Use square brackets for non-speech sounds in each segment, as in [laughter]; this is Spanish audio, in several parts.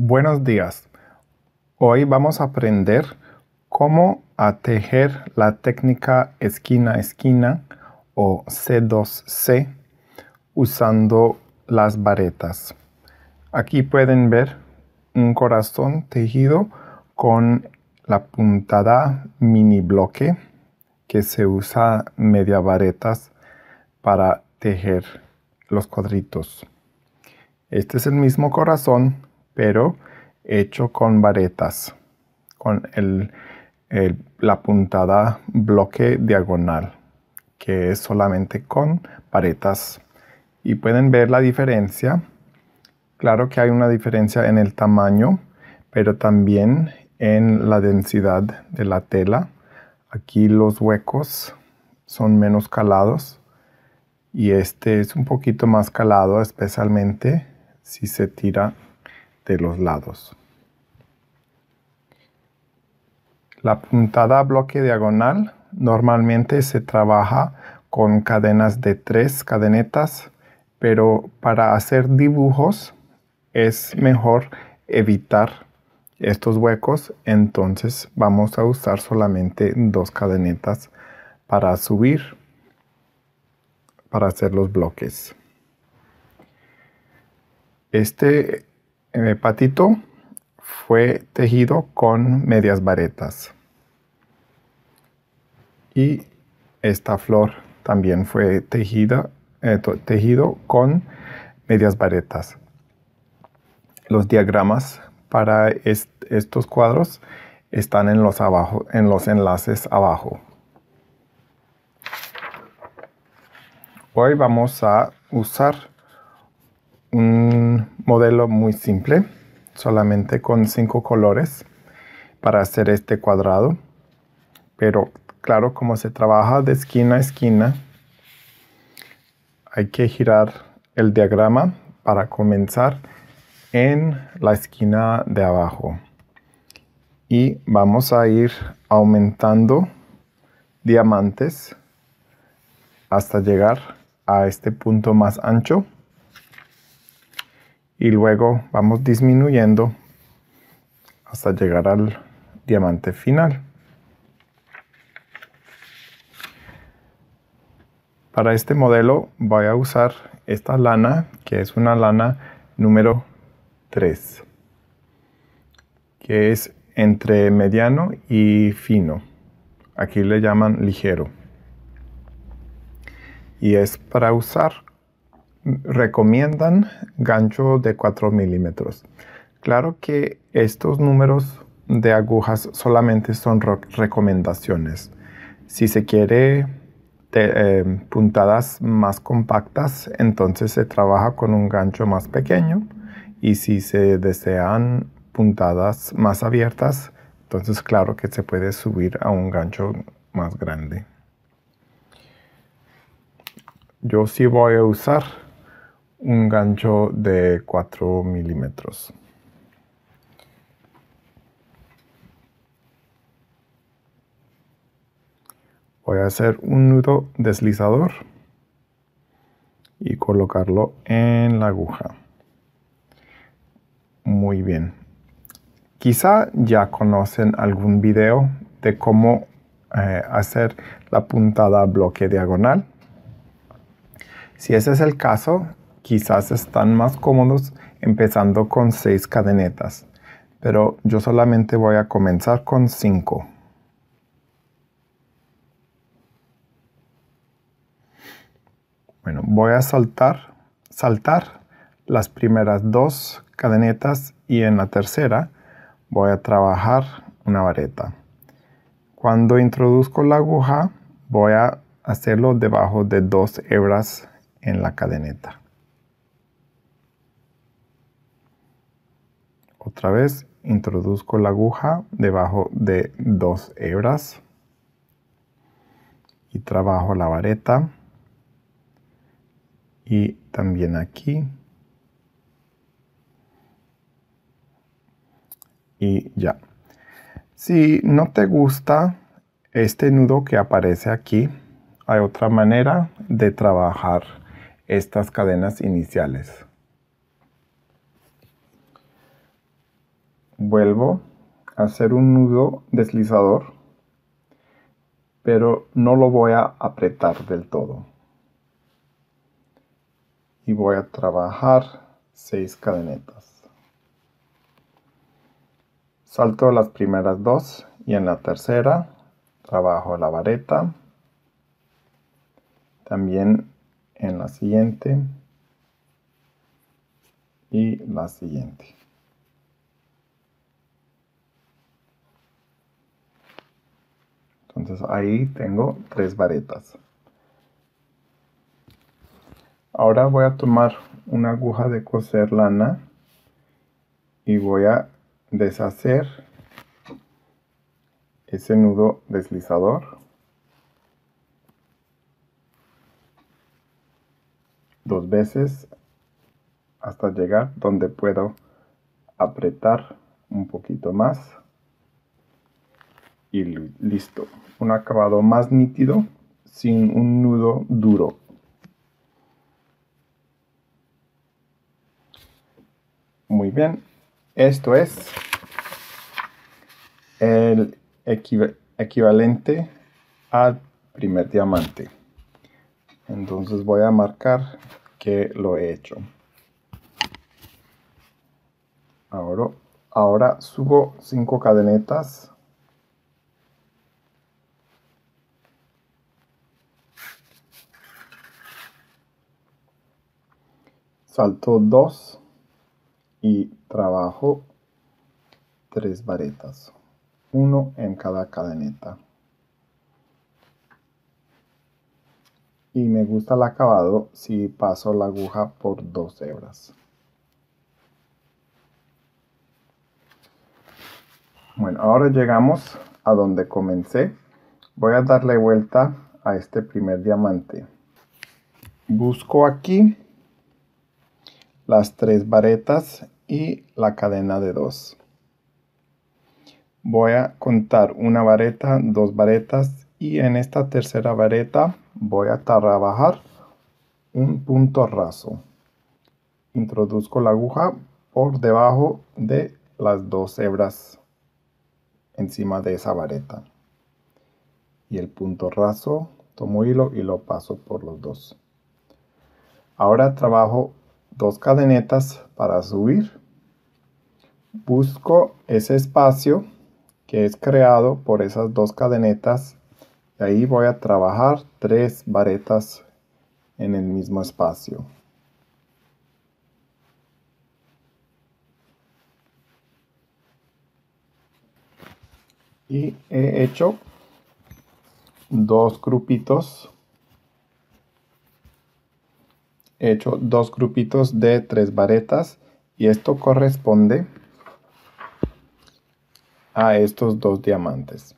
Buenos días. Hoy vamos a aprender cómo a tejer la técnica esquina a esquina o C2C usando las varetas. Aquí pueden ver un corazón tejido con la puntada mini bloque que se usa media varetas para tejer los cuadritos. Este es el mismo corazón, pero hecho con varetas, con la puntada bloque diagonal, que es solamente con varetas. Y pueden ver la diferencia. Claro que hay una diferencia en el tamaño, pero también en la densidad de la tela. Aquí los huecos son menos calados y este es un poquito más calado, especialmente si se tira de los lados. La puntada bloque diagonal normalmente se trabaja con cadenas de tres cadenetas, pero para hacer dibujos es mejor evitar estos huecos, entonces vamos a usar solamente dos cadenetas para subir, para hacer los bloques. Este eh, patito fue tejido con medias varetas. Y esta flor también fue tejida, eh, tejido con medias varetas. Los diagramas para estos cuadros están en los, abajo, en los enlaces abajo. Hoy vamos a usar un modelo muy simple, solamente con cinco colores para hacer este cuadrado. Pero claro, como se trabaja de esquina a esquina, hay que girar el diagrama para comenzar en la esquina de abajo. Y vamos a ir aumentando diamantes hasta llegar a este punto más ancho y luego vamos disminuyendo hasta llegar al diamante final. Para este modelo voy a usar esta lana que es una lana número 3 que es entre mediano y fino. Aquí le llaman ligero. Y es para usar recomiendan gancho de 4 milímetros. Claro que estos números de agujas solamente son recomendaciones. Si se quiere eh, puntadas más compactas, entonces se trabaja con un gancho más pequeño. Y si se desean puntadas más abiertas, entonces claro que se puede subir a un gancho más grande. Yo sí voy a usar un gancho de 4 milímetros. Voy a hacer un nudo deslizador y colocarlo en la aguja. Muy bien. Quizá ya conocen algún video de cómo eh, hacer la puntada bloque diagonal. Si ese es el caso, quizás están más cómodos empezando con 6 cadenetas, pero yo solamente voy a comenzar con 5. Bueno, voy a saltar, saltar las primeras dos cadenetas y en la tercera voy a trabajar una vareta. Cuando introduzco la aguja voy a hacerlo debajo de dos hebras en la cadeneta. Otra vez introduzco la aguja debajo de dos hebras y trabajo la vareta y también aquí y ya. Si no te gusta este nudo que aparece aquí, hay otra manera de trabajar estas cadenas iniciales. Vuelvo a hacer un nudo deslizador, pero no lo voy a apretar del todo. Y voy a trabajar seis cadenetas. Salto las primeras dos y en la tercera trabajo la vareta. También en la siguiente y la siguiente. Entonces ahí tengo tres varetas. Ahora voy a tomar una aguja de coser lana y voy a deshacer ese nudo deslizador dos veces hasta llegar donde puedo apretar un poquito más y listo. Un acabado más nítido sin un nudo duro. Muy bien. Esto es el equivalente al primer diamante. Entonces voy a marcar que lo he hecho. Ahora, ahora subo 5 cadenetas salto 2 y trabajo 3 varetas. Uno en cada cadeneta. Y me gusta el acabado si paso la aguja por dos hebras. Bueno ahora llegamos a donde comencé. Voy a darle vuelta a este primer diamante. Busco aquí las tres varetas y la cadena de dos voy a contar una vareta, dos varetas y en esta tercera vareta voy a trabajar un punto raso. Introduzco la aguja por debajo de las dos hebras encima de esa vareta. Y el punto raso, tomo hilo y lo paso por los dos. Ahora trabajo dos cadenetas para subir. Busco ese espacio que es creado por esas dos cadenetas y ahí voy a trabajar tres varetas en el mismo espacio. Y he hecho dos grupitos. He hecho dos grupitos de tres varetas y esto corresponde a estos dos diamantes.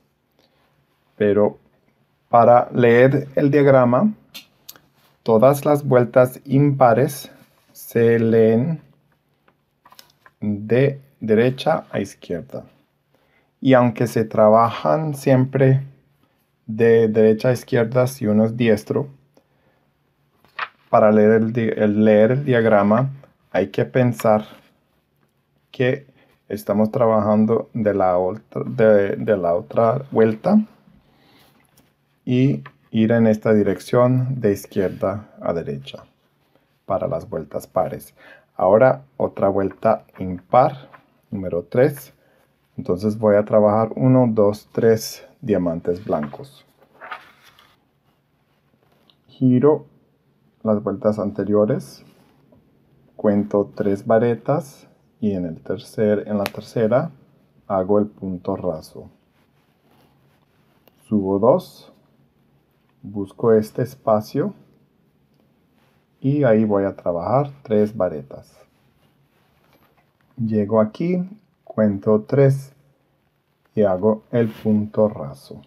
Pero para leer el diagrama, todas las vueltas impares se leen de derecha a izquierda. Y aunque se trabajan siempre de derecha a izquierda si uno es diestro, para leer el, leer el diagrama hay que pensar que estamos trabajando de la otra, de, la otra vuelta y ir en esta dirección de izquierda a derecha para las vueltas pares. Ahora otra vuelta impar, número 3. Entonces voy a trabajar 1, 2, 3 diamantes blancos. Giro las vueltas anteriores. Cuento 3 varetas y en, el tercer, en la tercera hago el punto raso. Subo dos, busco este espacio y ahí voy a trabajar tres varetas. Llego aquí, cuento tres y hago el punto raso.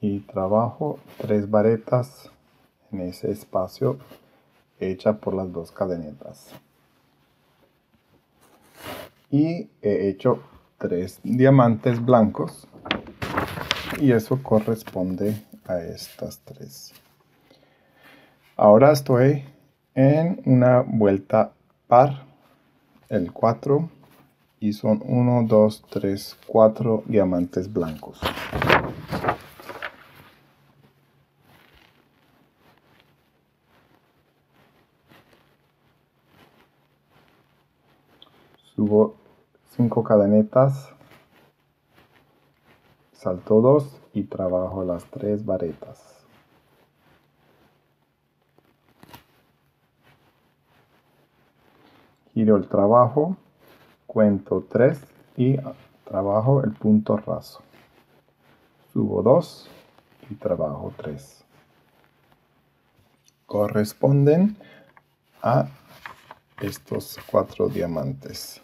Y trabajo tres varetas en ese espacio hecha por las dos cadenetas y he hecho tres diamantes blancos y eso corresponde a estas tres Ahora estoy en una vuelta par, el 4, y son 1, 2, 3, 4 diamantes blancos. Subo 5 cadenetas, salto 2 y trabajo las 3 varetas. giro el trabajo, cuento 3 y trabajo el punto raso. Subo 2 y trabajo 3. Corresponden a estos cuatro diamantes.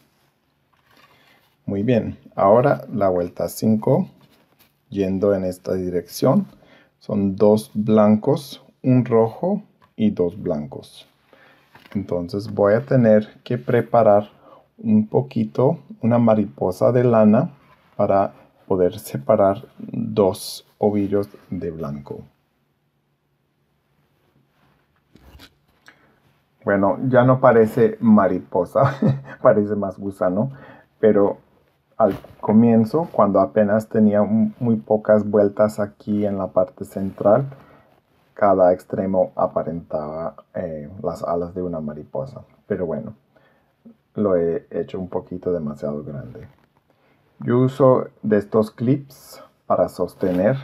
Muy bien, ahora la vuelta 5, yendo en esta dirección, son dos blancos, un rojo y dos blancos. Entonces voy a tener que preparar un poquito, una mariposa de lana para poder separar dos ovillos de blanco. Bueno, ya no parece mariposa, [laughs] parece más gusano, pero al comienzo, cuando apenas tenía muy pocas vueltas aquí en la parte central, cada extremo aparentaba eh, las alas de una mariposa. Pero bueno, lo he hecho un poquito demasiado grande. Yo uso de estos clips para sostener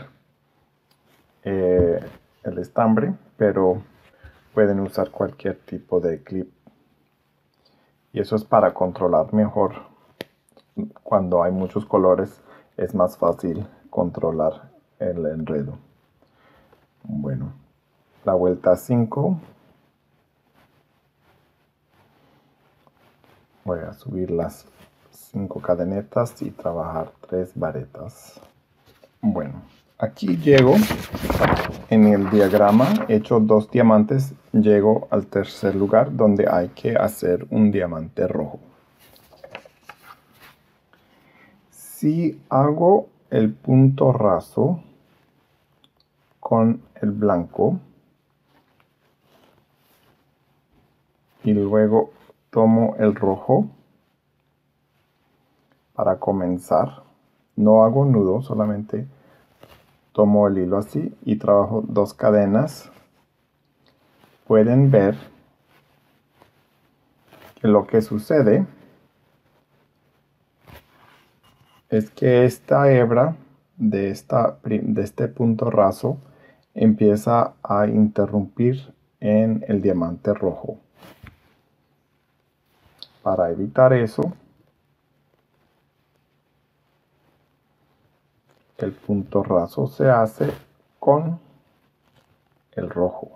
eh, el estambre, pero pueden usar cualquier tipo de clip. Y eso es para controlar mejor. Cuando hay muchos colores es más fácil controlar el enredo. Bueno, la vuelta 5. Voy a subir las 5 cadenetas y trabajar 3 varetas. Bueno, aquí llego en el diagrama, hecho dos diamantes, llego al tercer lugar donde hay que hacer un diamante rojo. Si hago el punto raso con el blanco, y luego tomo el rojo para comenzar. No hago nudo, solamente tomo el hilo así y trabajo dos cadenas. Pueden ver que lo que sucede es que esta hebra de, esta, de este punto raso empieza a interrumpir en el diamante rojo. Para evitar eso, el punto raso se hace con el rojo.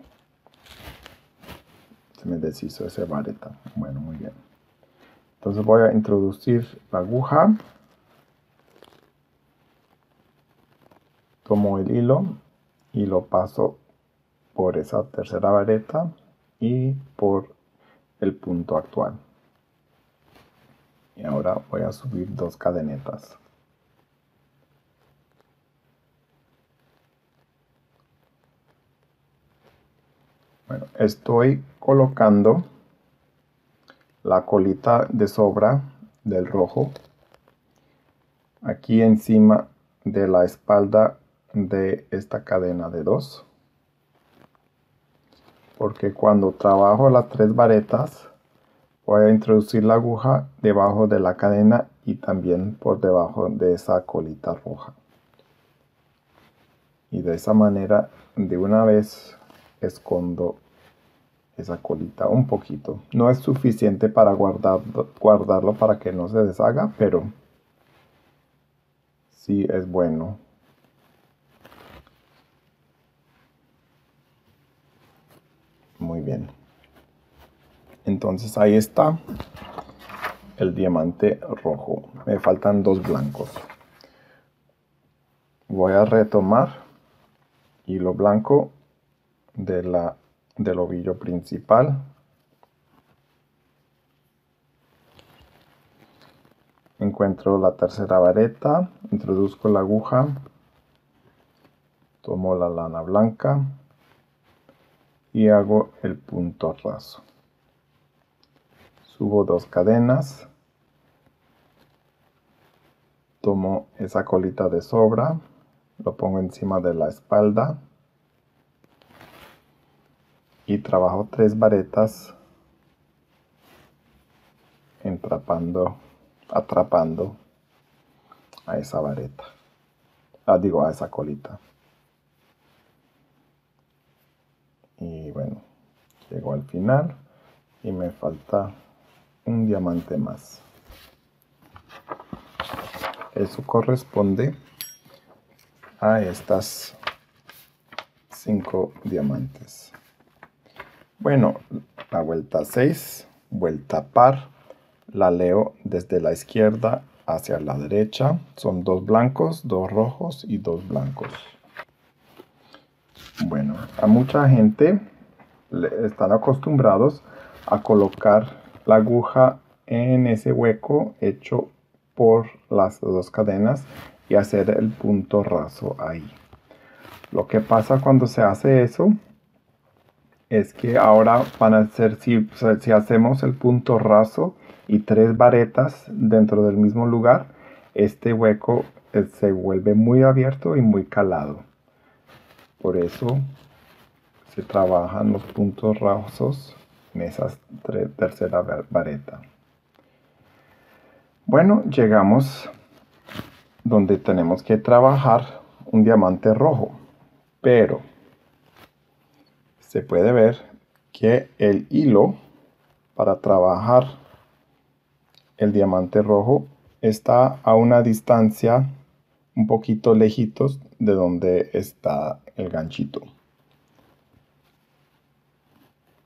Se me deshizo ese vareta. Bueno, muy bien. Entonces voy a introducir la aguja. Tomo el hilo y lo paso por esa tercera vareta y por el punto actual. Y ahora voy a subir dos cadenetas. Bueno estoy colocando la colita de sobra del rojo aquí encima de la espalda de esta cadena de dos porque cuando trabajo las tres varetas Voy a introducir la aguja debajo de la cadena y también por debajo de esa colita roja. Y de esa manera, de una vez, escondo esa colita un poquito. No es suficiente para guardarlo para que no se deshaga, pero sí es bueno. Muy bien. Entonces ahí está el diamante rojo. Me faltan dos blancos. Voy a retomar hilo blanco de la, del ovillo principal. Encuentro la tercera vareta, introduzco la aguja, tomo la lana blanca y hago el punto raso. Subo dos cadenas. Tomo esa colita de sobra, lo pongo encima de la espalda y trabajo tres varetas entrapando, atrapando a esa vareta. Ah, digo, a esa colita. Y bueno, llego al final y me falta un diamante más. Eso corresponde a estas cinco diamantes. Bueno, la vuelta 6, vuelta par, la leo desde la izquierda hacia la derecha. Son dos blancos, dos rojos y dos blancos. Bueno, a mucha gente están acostumbrados a colocar la aguja en ese hueco hecho por las dos cadenas y hacer el punto raso ahí. Lo que pasa cuando se hace eso es que ahora van a si, si hacemos el punto raso y tres varetas dentro del mismo lugar, este hueco eh, se vuelve muy abierto y muy calado. Por eso se trabajan los puntos rasos en esa tercera vareta. Bueno, llegamos donde tenemos que trabajar un diamante rojo, pero se puede ver que el hilo para trabajar el diamante rojo está a una distancia un poquito lejitos de donde está el ganchito.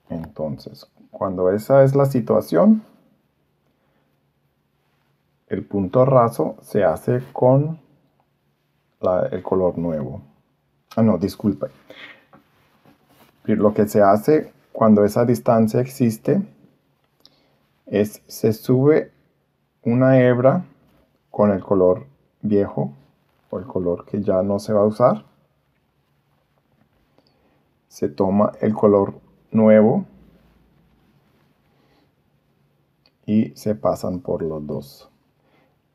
Entonces, cuando esa es la situación, el punto raso se hace con el color nuevo. Ah, no, disculpe. Lo que se hace cuando esa distancia existe es se sube una hebra con el color viejo o el color que ya no se va a usar. Se toma el color nuevo y se pasan por los dos.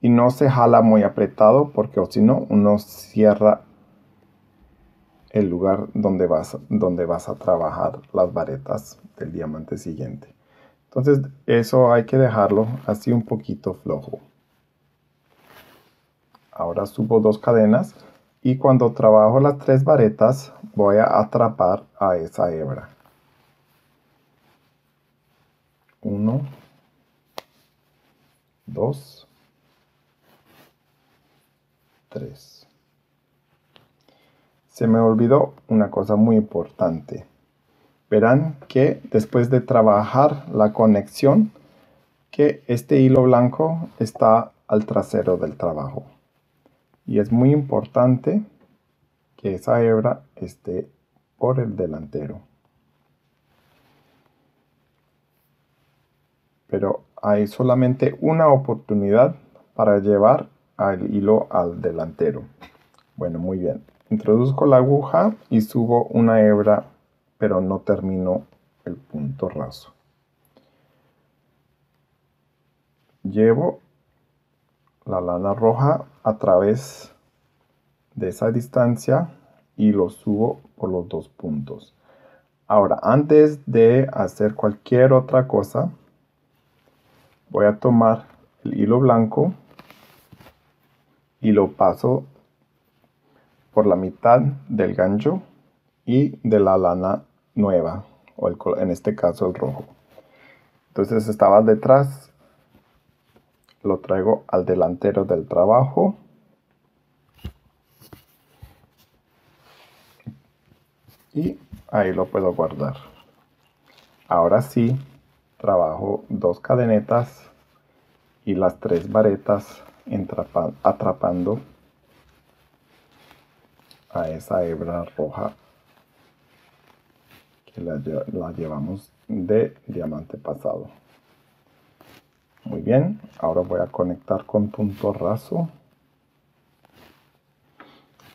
Y no se jala muy apretado porque o si no uno cierra el lugar donde vas, donde vas a trabajar las varetas del diamante siguiente. Entonces eso hay que dejarlo así un poquito flojo. Ahora subo dos cadenas y cuando trabajo las tres varetas voy a atrapar a esa hebra. Uno, dos, tres. Se me olvidó una cosa muy importante. Verán que después de trabajar la conexión, que este hilo blanco está al trasero del trabajo. Y es muy importante que esa hebra esté por el delantero. Pero hay solamente una oportunidad para llevar el hilo al delantero. Bueno, muy bien. Introduzco la aguja y subo una hebra, pero no termino el punto raso. Llevo la lana roja a través de esa distancia y lo subo por los dos puntos. Ahora, antes de hacer cualquier otra cosa, voy a tomar el hilo blanco y lo paso por la mitad del gancho y de la lana nueva, o en este caso el rojo. Entonces estaba detrás lo traigo al delantero del trabajo. Y ahí lo puedo guardar. Ahora sí, trabajo dos cadenetas y las tres varetas atrapando a esa hebra roja que la llevamos de diamante pasado. Muy bien, ahora voy a conectar con punto raso,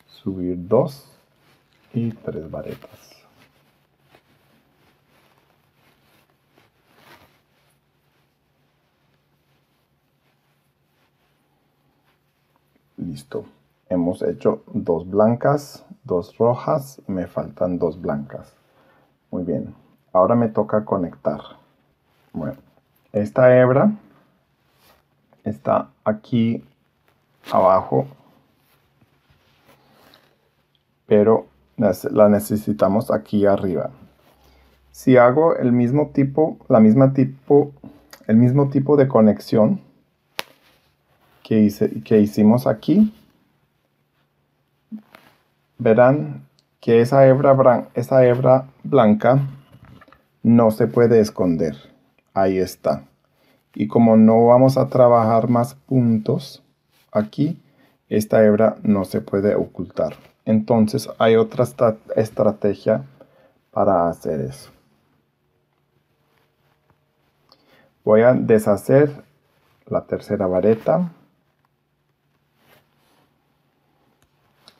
subir dos y tres varetas. Listo. Hemos hecho dos blancas, dos rojas y me faltan dos blancas. Muy bien. Ahora me toca conectar. Bueno, esta hebra está aquí abajo, pero la necesitamos aquí arriba. Si hago el mismo tipo, la misma tipo, el mismo tipo de conexión que, hice, que hicimos aquí, verán que esa hebra, esa hebra blanca no se puede esconder. Ahí está. Y como no vamos a trabajar más puntos aquí, esta hebra no se puede ocultar. Entonces hay otra estrategia para hacer eso. Voy a deshacer la tercera vareta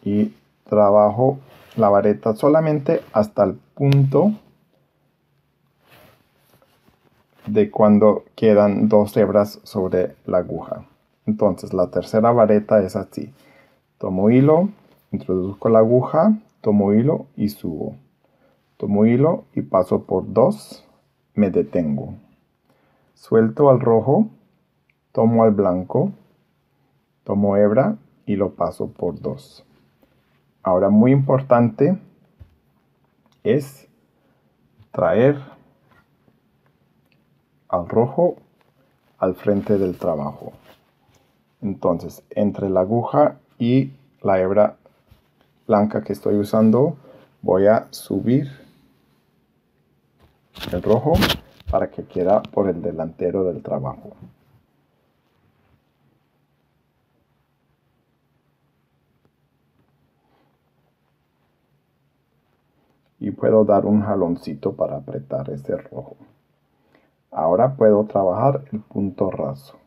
y trabajo la vareta solamente hasta el punto de cuando quedan dos hebras sobre la aguja. Entonces la tercera vareta es así. Tomo hilo, introduzco la aguja, tomo hilo y subo. Tomo hilo y paso por dos, me detengo. Suelto al rojo, tomo al blanco, tomo hebra y lo paso por dos. Ahora muy importante es traer al rojo al frente del trabajo. Entonces, entre la aguja y la hebra blanca que estoy usando, voy a subir el rojo para que quede por el delantero del trabajo. Y puedo dar un jaloncito para apretar ese rojo. Ahora puedo trabajar el punto raso.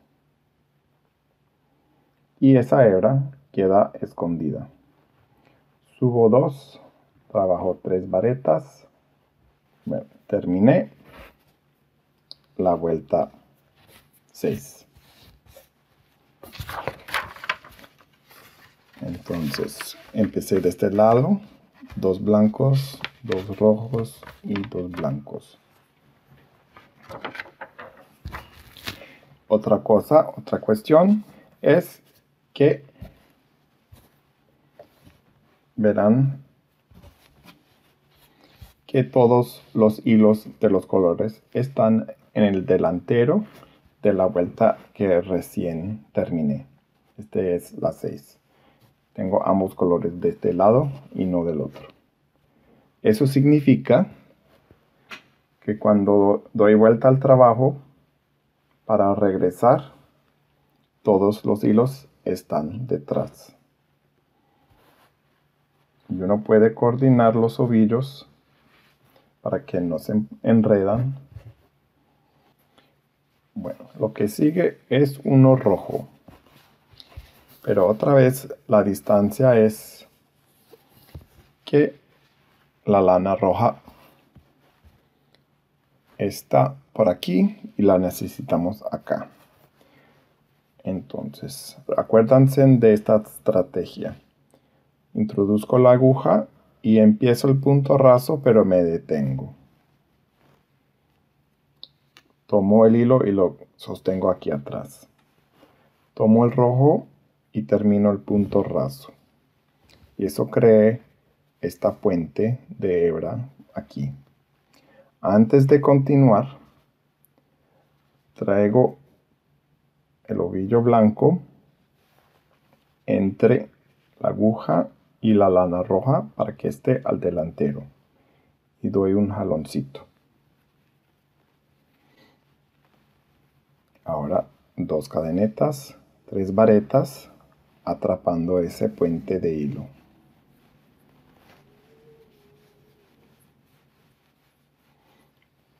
Y esa hebra queda escondida. Subo dos, trabajo tres varetas. terminé la vuelta 6. Entonces, empecé de este lado, dos blancos, dos rojos y dos blancos. Otra cosa, otra cuestión es que verán que todos los hilos de los colores están en el delantero de la vuelta que recién terminé. Este es la 6. Tengo ambos colores de este lado y no del otro. Eso significa que cuando doy vuelta al trabajo, para regresar, todos los hilos están detrás. Y uno puede coordinar los ovillos para que no se enredan bueno, lo que sigue es uno rojo. Pero otra vez la distancia es que la lana roja está por aquí y la necesitamos acá. Entonces, acuérdense de esta estrategia. Introduzco la aguja y empiezo el punto raso, pero me detengo tomo el hilo y lo sostengo aquí atrás. Tomo el rojo y termino el punto raso. Y eso cree esta puente de hebra aquí. Antes de continuar, traigo el ovillo blanco entre la aguja y la lana roja para que esté al delantero y doy un jaloncito. Ahora dos cadenetas, tres varetas atrapando ese puente de hilo.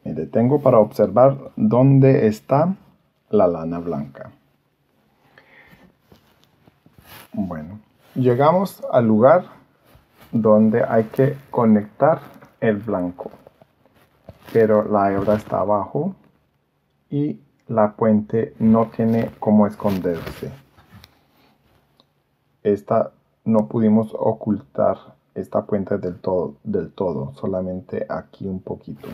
Me detengo para observar dónde está la lana blanca. Bueno, llegamos al lugar donde hay que conectar el blanco, pero la hebra está abajo y la puente no tiene cómo esconderse. esta no pudimos ocultar esta puente del todo, del todo, solamente aquí un poquito.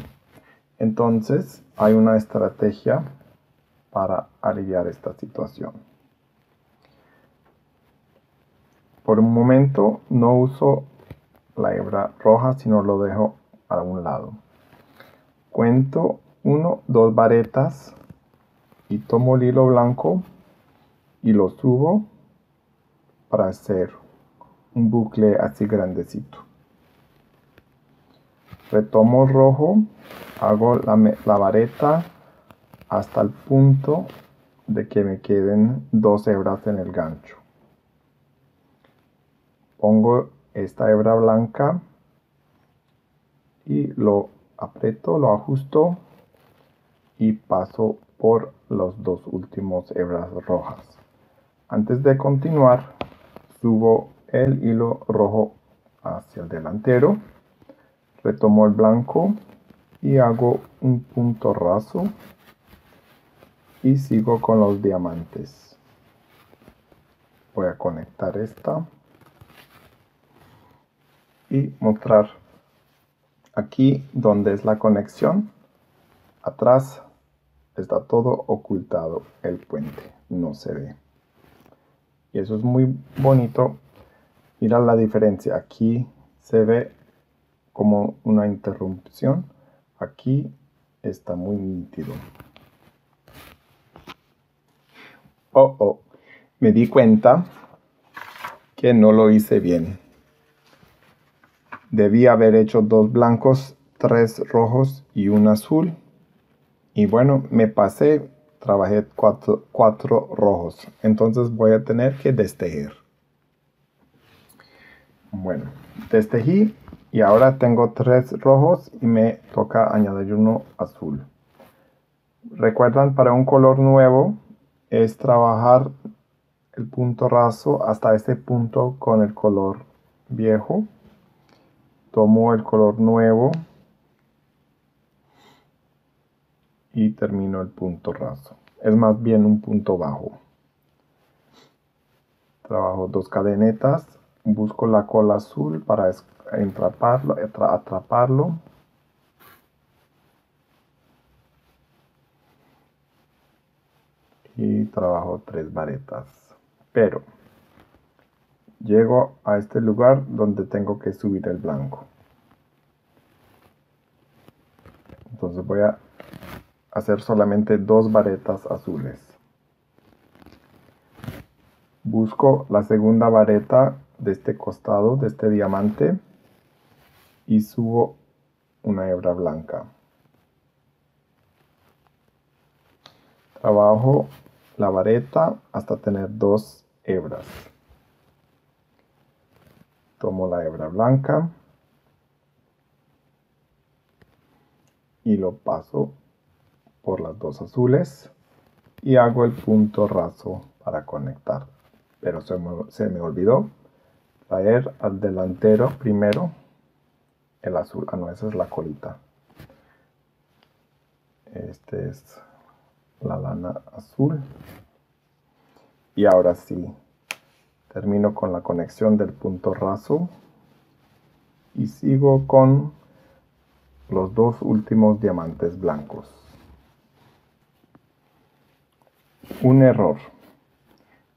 Entonces hay una estrategia para aliviar esta situación. Por un momento no uso la hebra roja, sino lo dejo a un lado. Cuento uno, dos varetas y tomo el hilo blanco y lo subo para hacer un bucle así grandecito. Retomo el rojo, hago la, la vareta hasta el punto de que me queden dos hebras en el gancho. Pongo esta hebra blanca y lo aprieto, lo ajusto y paso por los dos últimos hebras rojas. Antes de continuar, subo el hilo rojo hacia el delantero, retomo el blanco y hago un punto raso y sigo con los diamantes. Voy a conectar esta y mostrar aquí donde es la conexión. Atrás está todo ocultado el puente, no se ve. Y eso es muy bonito Mira la diferencia. Aquí se ve como una interrupción. Aquí está muy nítido. Oh, oh. Me di cuenta que no lo hice bien. Debí haber hecho dos blancos, tres rojos y un azul. Y bueno, me pasé, trabajé cuatro, cuatro rojos. Entonces voy a tener que destejer. Bueno, destejí y ahora tengo tres rojos y me toca añadir uno azul. Recuerdan, para un color nuevo es trabajar el punto raso hasta este punto con el color viejo. Tomo el color nuevo y termino el punto raso. Es más bien un punto bajo. Trabajo dos cadenetas busco la cola azul para atraparlo, atraparlo. y trabajo tres varetas. Pero llego a este lugar donde tengo que subir el blanco. Entonces voy a hacer solamente dos varetas azules. Busco la segunda vareta de este costado de este diamante y subo una hebra blanca. Trabajo la vareta hasta tener dos hebras. Tomo la hebra blanca y lo paso por las dos azules y hago el punto raso para conectar. Pero se me, se me olvidó traer al delantero primero el azul. Ah, no, esa es la colita. Este es la lana azul. Y ahora sí, termino con la conexión del punto raso y sigo con los dos últimos diamantes blancos. Un error.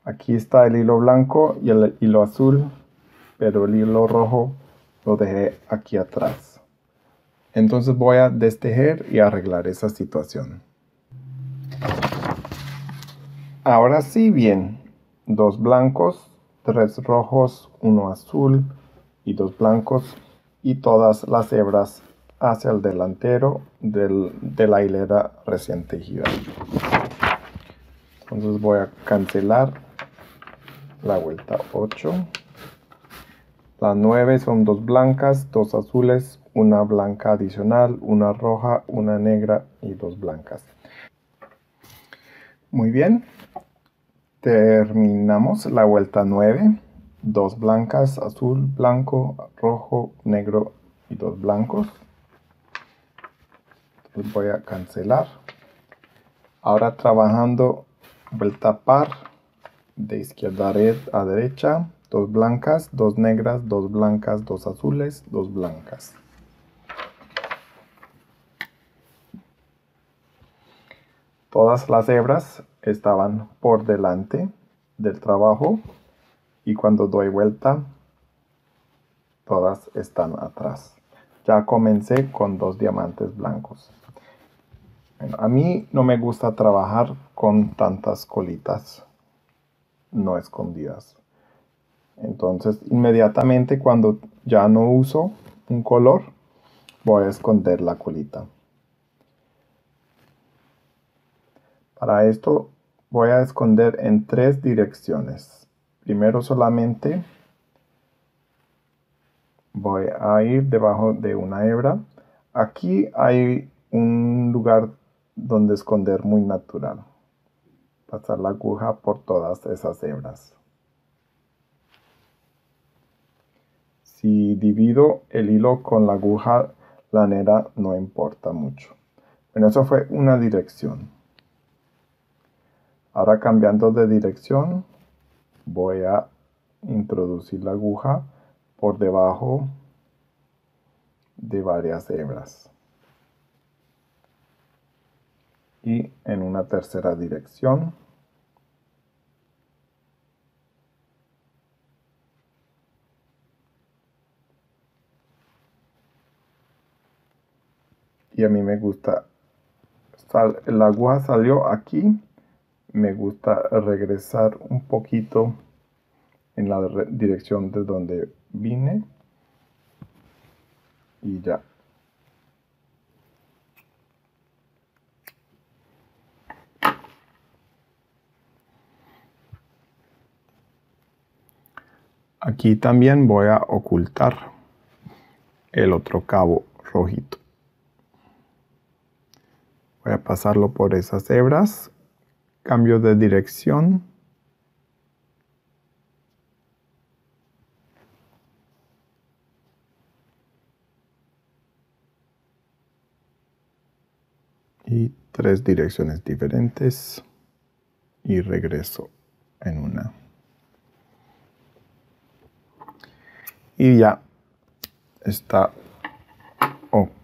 Aquí está el hilo blanco y el hilo azul pero el hilo rojo lo dejé aquí atrás. Entonces voy a destejer y arreglar esa situación. Ahora sí, bien. Dos blancos, tres rojos, uno azul y dos blancos y todas las hebras hacia el delantero de la hilera recién tejida. Entonces voy a cancelar la vuelta 8. Las nueve son dos blancas, dos azules, una blanca adicional, una roja, una negra y dos blancas. Muy bien. Terminamos la vuelta 9. Dos blancas, azul, blanco, rojo, negro y dos blancos. voy a cancelar. Ahora trabajando vuelta par de izquierda a derecha dos blancas, dos negras, dos blancas, dos azules, dos blancas. Todas las hebras estaban por delante del trabajo y cuando doy vuelta, todas están atrás. Ya comencé con dos diamantes blancos. a mí no me gusta trabajar con tantas colitas no escondidas. Entonces, inmediatamente cuando ya no uso un color, voy a esconder la colita. Para esto voy a esconder en tres direcciones. Primero solamente voy a ir debajo de una hebra. Aquí hay un lugar donde esconder muy natural. Pasar la aguja por todas esas hebras. Si divido el hilo con la aguja lanera no importa mucho. Bueno, eso fue una dirección. Ahora cambiando de dirección, voy a introducir la aguja por debajo de varias hebras. Y en una tercera dirección. Y a mí me gusta, la aguja salió aquí me gusta regresar un poquito en la dirección de donde vine y ya. Aquí también voy a ocultar el otro cabo rojito. Voy a pasarlo por esas hebras cambio de dirección. Y tres direcciones diferentes y regreso en una. Y ya está,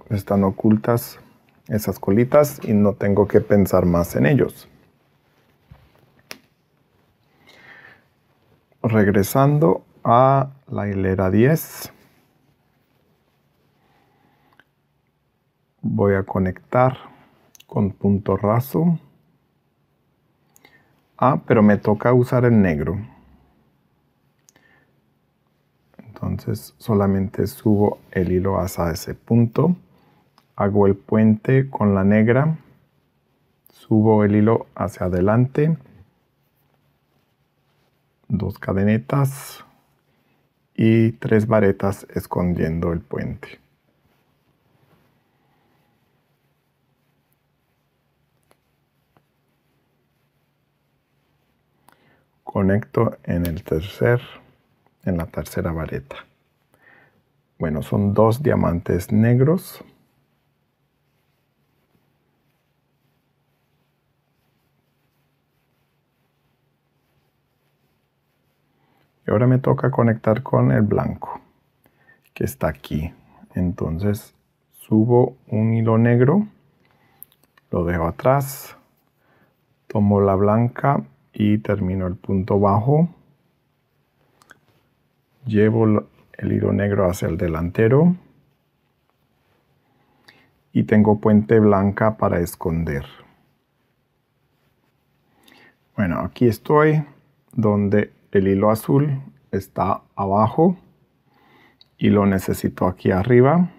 están ocultas esas colitas y no tengo que pensar más en ellos. regresando a la hilera 10, voy a conectar con punto raso. Ah, pero me toca usar el negro. Entonces solamente subo el hilo hasta ese punto. Hago el puente con la negra. Subo el hilo hacia adelante dos cadenetas y tres varetas escondiendo el puente. Conecto en el tercer, en la tercera vareta. Bueno, son dos diamantes negros. Ahora me toca conectar con el blanco, que está aquí. Entonces subo un hilo negro, lo dejo atrás, tomo la blanca y termino el punto bajo. Llevo el hilo negro hacia el delantero y tengo puente blanca para esconder. Bueno, aquí estoy donde el hilo azul está abajo y lo necesito aquí arriba.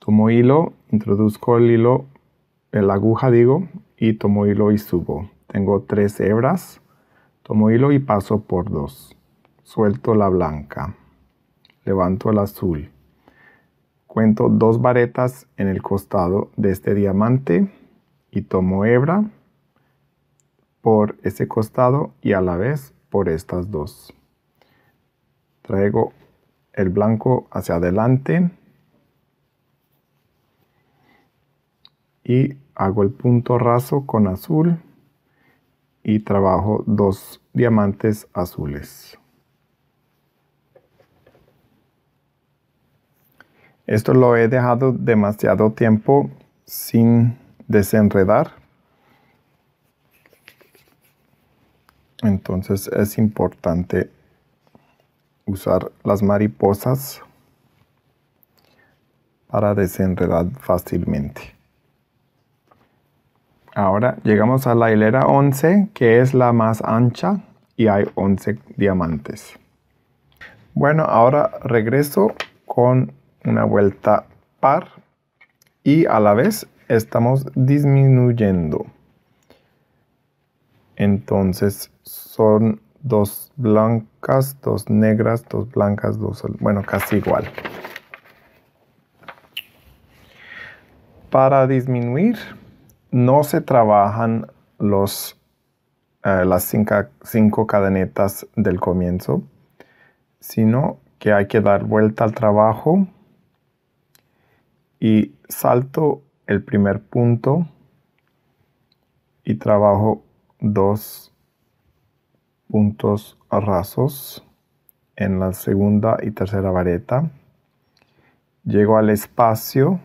Tomo hilo, introduzco el hilo, la aguja digo, y tomo hilo y subo. Tengo tres hebras, tomo hilo y paso por dos. Suelto la blanca, levanto el azul. Cuento dos varetas en el costado de este diamante y tomo hebra por ese costado y a la vez por estas dos. Traigo el blanco hacia adelante y hago el punto raso con azul y trabajo dos diamantes azules. Esto lo he dejado demasiado tiempo sin desenredar Entonces es importante usar las mariposas para desenredar fácilmente. Ahora llegamos a la hilera 11, que es la más ancha y hay 11 diamantes. Bueno, ahora regreso con una vuelta par y a la vez estamos disminuyendo. Entonces son dos blancas, dos negras, dos blancas, dos, bueno, casi igual. Para disminuir no se trabajan los, eh, las cinco, cadenetas del comienzo, sino que hay que dar vuelta al trabajo y salto el primer punto y trabajo dos puntos rasos en la segunda y tercera vareta. Llego al espacio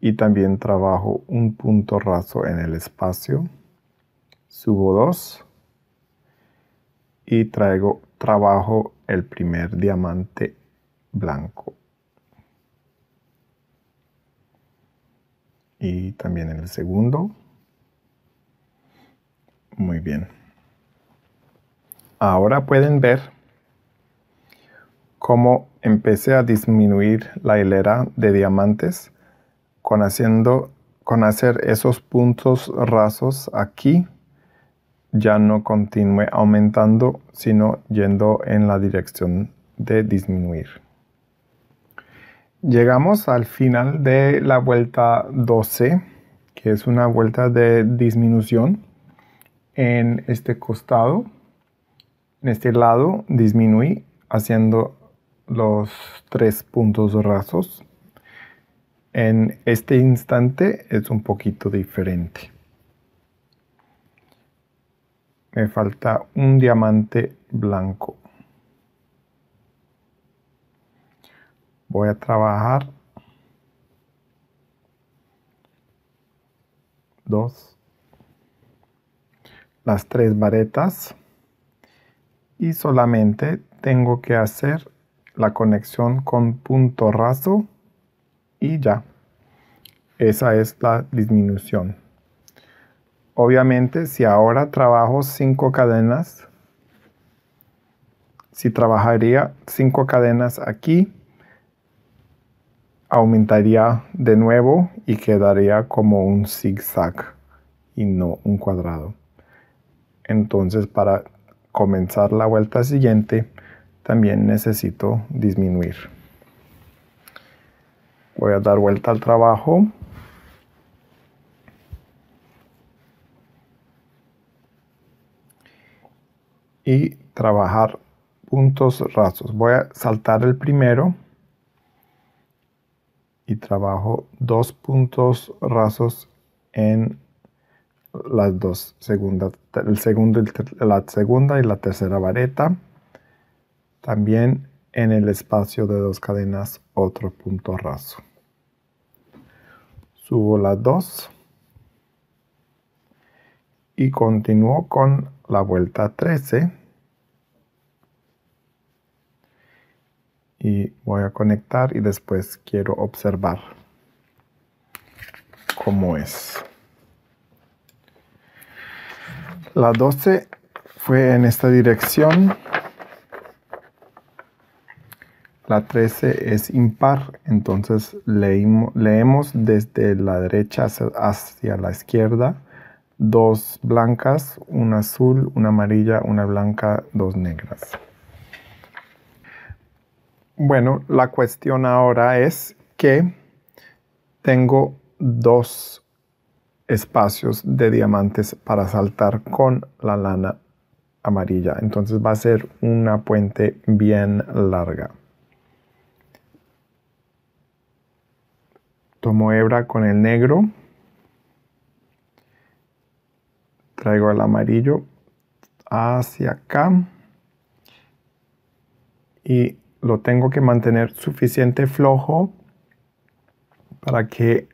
y también trabajo un punto raso en el espacio. Subo dos y traigo trabajo el primer diamante blanco. Y también el segundo. Muy bien. Ahora pueden ver cómo empecé a disminuir la hilera de diamantes con, haciendo, con hacer esos puntos rasos aquí, ya no continúe aumentando, sino yendo en la dirección de disminuir. Llegamos al final de la vuelta 12, que es una vuelta de disminución en este costado. En este lado disminuí haciendo los tres puntos rasos en este instante es un poquito diferente. Me falta un diamante blanco. Voy a trabajar dos, las tres varetas y solamente tengo que hacer la conexión con punto raso y ya. Esa es la disminución. Obviamente, si ahora trabajo cinco cadenas, si trabajaría cinco cadenas aquí, aumentaría de nuevo y quedaría como un zigzag y no un cuadrado. Entonces, para comenzar la vuelta siguiente, también necesito disminuir. Voy a dar vuelta al trabajo. Y trabajar puntos rasos. Voy a saltar el primero y trabajo dos puntos rasos en las dos segundas, el segundo, la segunda y la tercera vareta. También en el espacio de dos cadenas otro punto raso. Subo las dos y continúo con la vuelta 13 y voy a conectar y después quiero observar cómo es. La 12 fue en esta dirección. La 13 es impar, entonces leemos desde la derecha hacia la izquierda. Dos blancas, una azul, una amarilla, una blanca, dos negras. Bueno, la cuestión ahora es que tengo dos espacios de diamantes para saltar con la lana amarilla. Entonces va a ser una puente bien larga. Tomo hebra con el negro. Traigo el amarillo hacia acá. Y lo tengo que mantener suficiente flojo para que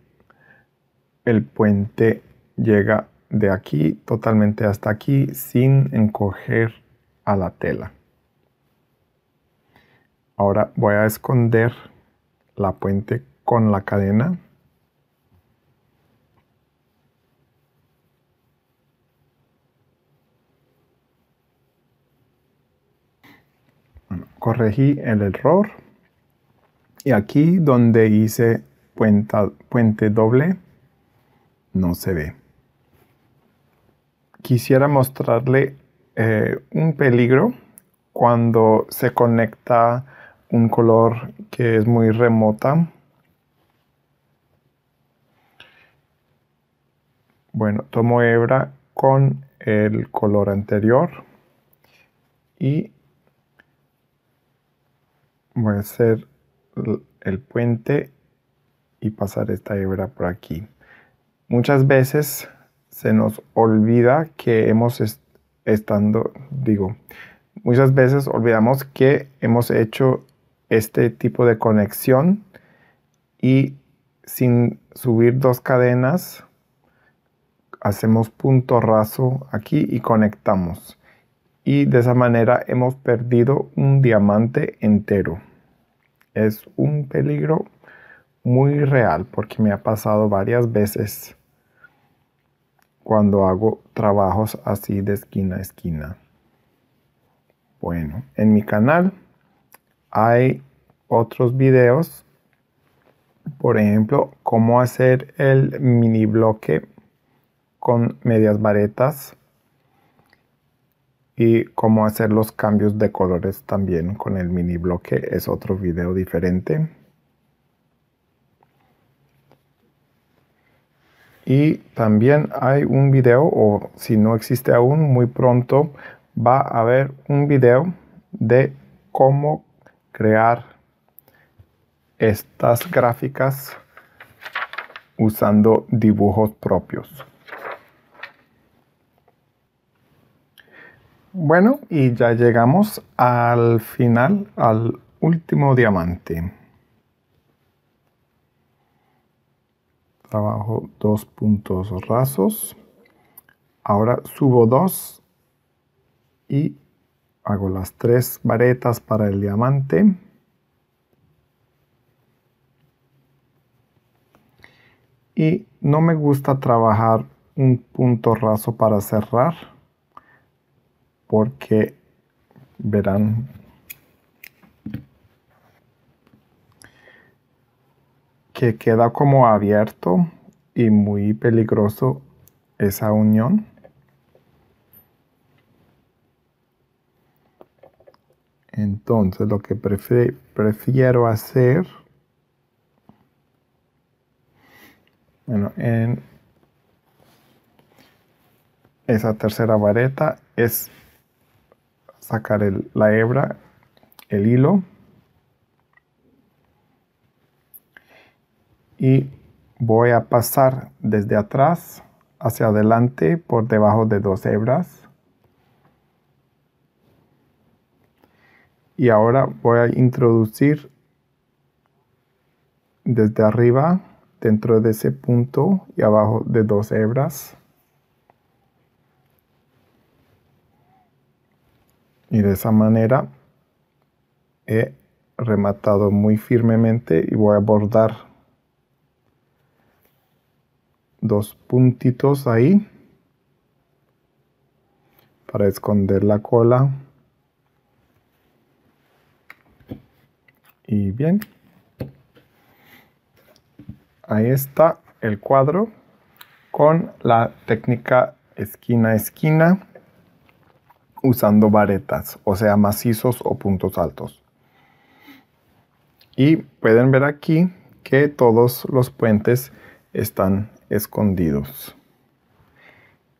el puente llega de aquí totalmente hasta aquí sin encoger a la tela. Ahora voy a esconder la puente con la cadena. corregí el error. Y aquí donde hice puente doble, no se ve. Quisiera mostrarle eh, un peligro cuando se conecta un color que es muy remota. Bueno, tomo hebra con el color anterior y voy a hacer el puente y pasar esta hebra por aquí. Muchas veces se nos olvida que hemos estando, digo, muchas veces olvidamos que hemos hecho este tipo de conexión y sin subir dos cadenas hacemos punto raso aquí y conectamos. Y de esa manera hemos perdido un diamante entero. Es un peligro muy real porque me ha pasado varias veces cuando hago trabajos así de esquina a esquina bueno en mi canal hay otros videos, por ejemplo, cómo hacer el mini bloque con medias varetas y cómo hacer los cambios de colores también con el mini bloque es otro video diferente. Y también hay un video, o si no existe aún, muy pronto va a haber un video de cómo crear estas gráficas usando dibujos propios. Bueno, y ya llegamos al final, al último diamante. Trabajo dos puntos rasos. Ahora subo dos y hago las tres varetas para el diamante. Y no me gusta trabajar un punto raso para cerrar porque verán que queda como abierto y muy peligroso esa unión. Entonces lo que prefiero hacer, bueno, en esa tercera vareta es sacar la hebra, el hilo y voy a pasar desde atrás hacia adelante por debajo de dos hebras. Y ahora voy a introducir desde arriba dentro de ese punto y abajo de dos hebras. Y de esa manera he rematado muy firmemente y voy a bordar dos puntitos ahí para esconder la cola Y bien, ahí está el cuadro con la técnica esquina a esquina usando varetas, o sea, macizos o puntos altos. Y pueden ver aquí que todos los puentes están escondidos.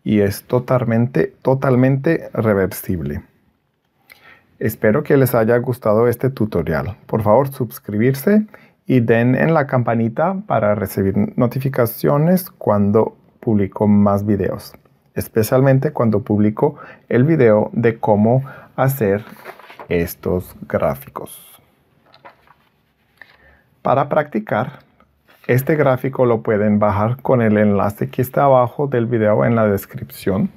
Y es totalmente, totalmente reversible. Espero que les haya gustado este tutorial. Por favor, suscribirse y den en la campanita para recibir notificaciones cuando publico más videos, especialmente cuando publico el video de cómo hacer estos gráficos. Para practicar, Este gráfico lo pueden bajar con el enlace que está abajo del video en la descripción.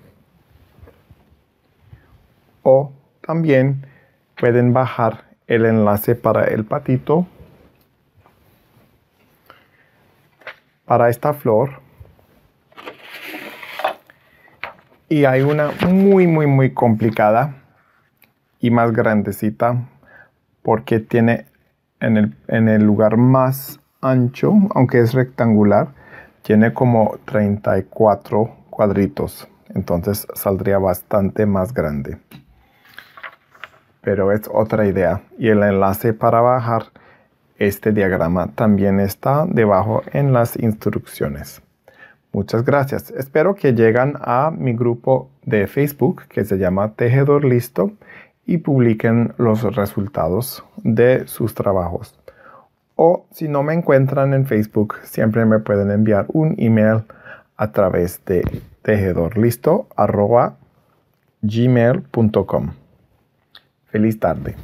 O también pueden bajar el enlace para el patito, para esta flor. Y hay una muy, muy, muy complicada y más grandecita porque tiene en el, en el lugar más ancho, aunque es rectangular, tiene como 34 cuadritos. Entonces saldría bastante más grande. Pero es otra idea. Y el enlace para bajar este diagrama también está debajo en las instrucciones. Muchas gracias. Espero que lleguen a mi grupo de Facebook que se llama Tejedor Listo y publiquen los resultados de sus trabajos. O si no me encuentran en Facebook, siempre me pueden enviar un email a través de tejedorlisto.gmail.com. Feliz tarde.